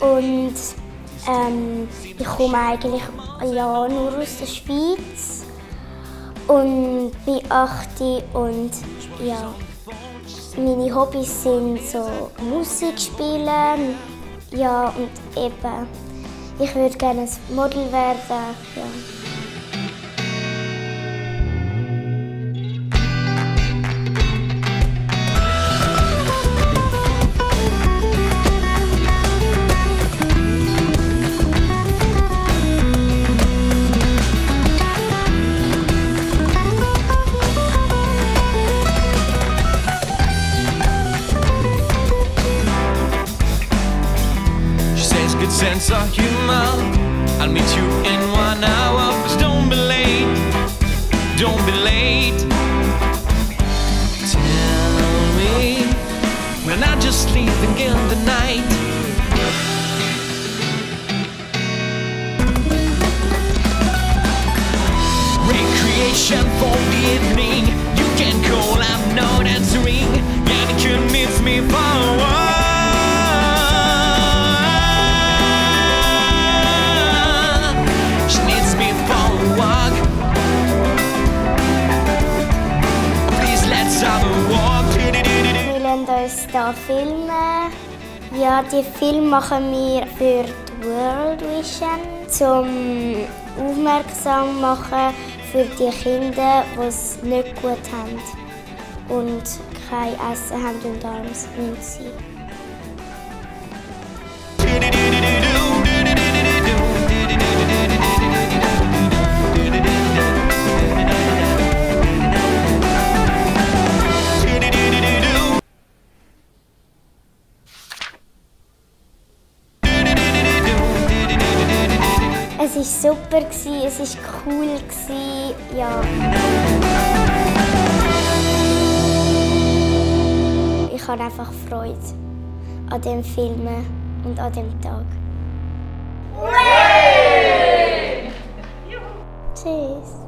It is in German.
Und ähm, ich komme eigentlich ja, nur aus der Schweiz und bin 8 und ja, meine Hobbys sind so Musik spielen ja, und eben ich würde gerne ein Model werden. Ja. Sense of humor. I'll meet you in one hour. But don't be late. Don't be late. Tell me when I just leaving in the night. Recreation for the evening. You can call, I'm not hier filmen. Ja, die Film machen wir für die World Vision, um aufmerksam machen für die Kinder, die es nicht gut haben und kein Essen haben und arms sind. Es war super, es war cool. Ja. Ich habe einfach Freude an dem Filmen und an dem Tag. Tschüss.